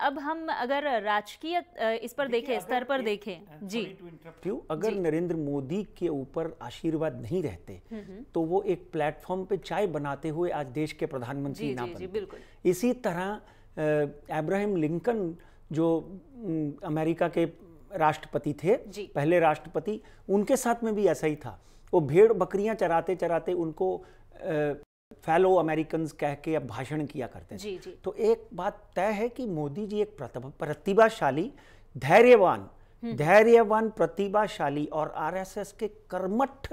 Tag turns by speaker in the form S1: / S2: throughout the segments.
S1: अब हम अगर राजकीय इस पर देखें स्तर पर देखें। जी।
S2: अगर नरेंद्र मोदी के ऊपर आशीर्वाद नहीं रहते हम्म, हम्म। तो वो एक प्लेटफॉर्म पे चाय बनाते हुए आज देश के प्रधानमंत्री ना बनते इसी तरह अब्राहम लिंकन जो अमेरिका के राष्ट्रपति थे पहले राष्ट्रपति उनके साथ में भी ऐसा ही था। वो भेड़ बकरियाँ चराते चराते उनको फेलो अमेरिकन कह के अब भाषण किया करते
S1: जी, जी.
S2: तो एक बात तय है कि मोदी जी एक प्रतिभाशाली धैर्यवान हम्म। धैर्यवान प्रतिभाशाली और आरएसएस के कर्मठ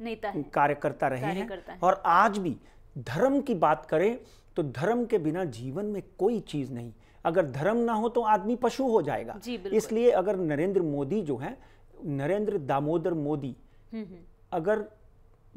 S1: नेता
S2: कार्यकर्ता रहे हैं। और आज भी धर्म की बात करें तो धर्म के बिना जीवन में कोई चीज़ नहीं। अगर धर्म ना हो तो आदमी पशु हो जाएगा। इसलिए अगर नरेंद्र मोदी जो है नरेंद्र दामोदर मोदी हम्म, हम्म। अगर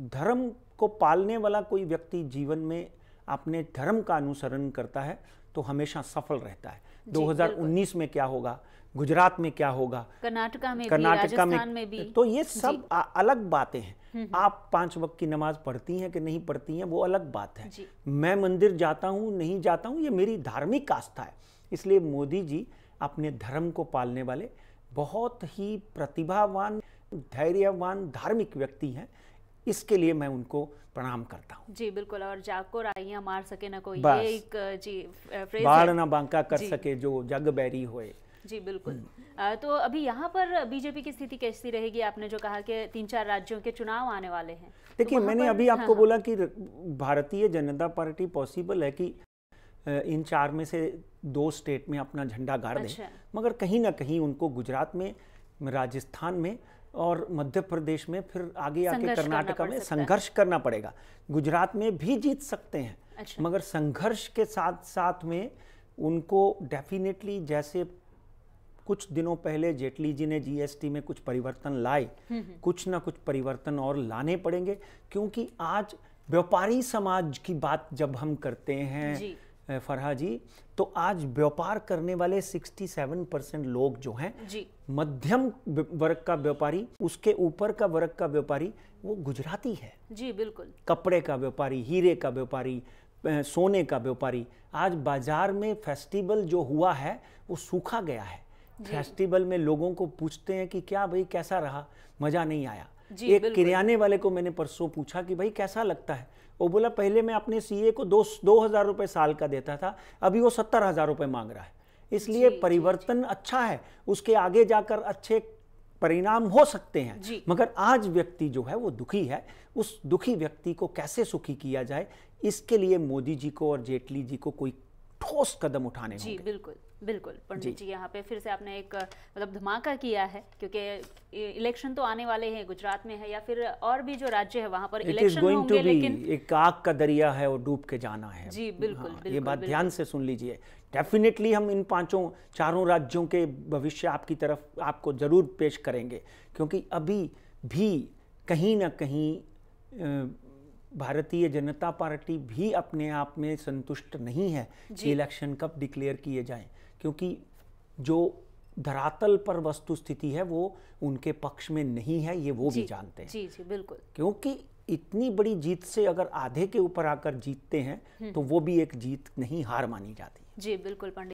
S2: धर्म को पालने वाला कोई व्यक्ति जीवन में अपने धर्म का अनुसरण करता है तो हमेशा सफल रहता है। 2019 में क्या होगा? गुजरात में क्या होगा?
S1: कर्नाटका में कर्नाटका में, में भी।
S2: तो ये सब आ, अलग बातें हैं। हम्म, हम्म। आप पाँच वक्त की नमाज़ पढ़ती हैं कि नहीं पढ़ती हैं वो अलग बात है। मैं मंदिर जाता हूँ नहीं जाता हूँ ये मेरी धार्मिक आस्था है। इसलिए मोदी जी अपने धर्म को पालने वाले बहुत ही प्रतिभावान धैर्यवान धार्मिक व्यक्ति हैं। इसके लिए मैं उनको प्रणाम करता हूँ।
S1: जी बिल्कुल और जाग को राइया मार सके ना कोई। ये एक जी फ्रेज
S2: बाढ़ ना बांका कर सके जो जग बैरी होए।
S1: जी बिल्कुल। हम्म। तो अभी यहाँ पर बीजेपी की स्थिति कैसी रहेगी? आपने जो कहा कि तीन चार राज्यों के चुनाव आने वाले हैं।
S2: देखिए तो मैंने अभी हाँ, आपको हाँ, बोला कि भारतीय जनता पार्टी पॉसिबल है कि इन चार में से दो स्टेट में अपना झंडा गाड़ अच्छा। दें मगर कहीं ना कहीं उनको गुजरात में राजस्थान में और मध्य प्रदेश में फिर आगे आके कर्नाटका में संघर्ष करना पड़ेगा गुजरात में भी जीत सकते हैं अच्छा। मगर संघर्ष के साथ साथ में उनको डेफिनेटली जैसे कुछ दिनों पहले जेटली जी ने जीएसटी में कुछ परिवर्तन लाए हम्म, हम्म। कुछ ना कुछ परिवर्तन और लाने पड़ेंगे क्योंकि आज व्यापारी समाज की बात जब हम करते हैं फरहा जी तो आज व्यापार करने वाले 67 परसेंट लोग जो हैं मध्यम वर्ग का व्यापारी उसके ऊपर का वर्ग का व्यापारी वो गुजराती है।
S1: जी बिल्कुल।
S2: कपड़े का व्यापारी हीरे का व्यापारी सोने का व्यापारी आज बाज़ार में फेस्टिवल जो हुआ है वो सूखा गया है। फेस्टिवल में लोगों को पूछते हैं कि क्या भाई कैसा रहा? मज़ा नहीं आया। एक किराने वाले को मैंने परसों पूछा कि भाई कैसा लगता है? वो बोला पहले मैं अपने सीए को दो दो हज़ार रुपए साल का देता था अभी वो सत्तर हज़ार रुपए मांग रहा है। इसलिए परिवर्तन अच्छा है उसके आगे जाकर अच्छे परिणाम हो सकते हैं। मगर आज व्यक्ति जो है वो दुखी है। उस दुखी व्यक्ति को कैसे सुखी किया जाए इसके लिए मोदी जी को और जेटली जी को कोई ठोस कदम उठाने
S1: जी बिल्कुल। बिल्कुल पंडित जी, यहाँ पे फिर से आपने एक मतलब धमाका किया है क्योंकि इलेक्शन तो आने वाले हैं गुजरात में है या फिर और भी जो राज्य है वहाँ पर इलेक्शन होंगे लेकिन
S2: एक आग का दरिया है और डूब के जाना है।
S1: जी बिल्कुल, हाँ, बिल्कुल
S2: ये बात ध्यान से सुन लीजिए। डेफिनेटली हम इन पाँचों चारों राज्यों के भविष्य आपकी तरफ़ आपको ज़रूर पेश करेंगे क्योंकि अभी भी कहीं ना कहीं भारतीय जनता पार्टी भी अपने आप में संतुष्ट नहीं है कि इलेक्शन कब डिक्लेयर किए जाएँ क्योंकि जो धरातल पर वस्तु स्थिति है वो उनके पक्ष में नहीं है ये वो भी जानते हैं।
S1: जी जी बिल्कुल।
S2: क्योंकि इतनी बड़ी जीत से अगर आधे के ऊपर आकर जीतते हैं हम्म। तो वो भी एक जीत नहीं हार मानी जाती
S1: जी बिल्कुल पंडित।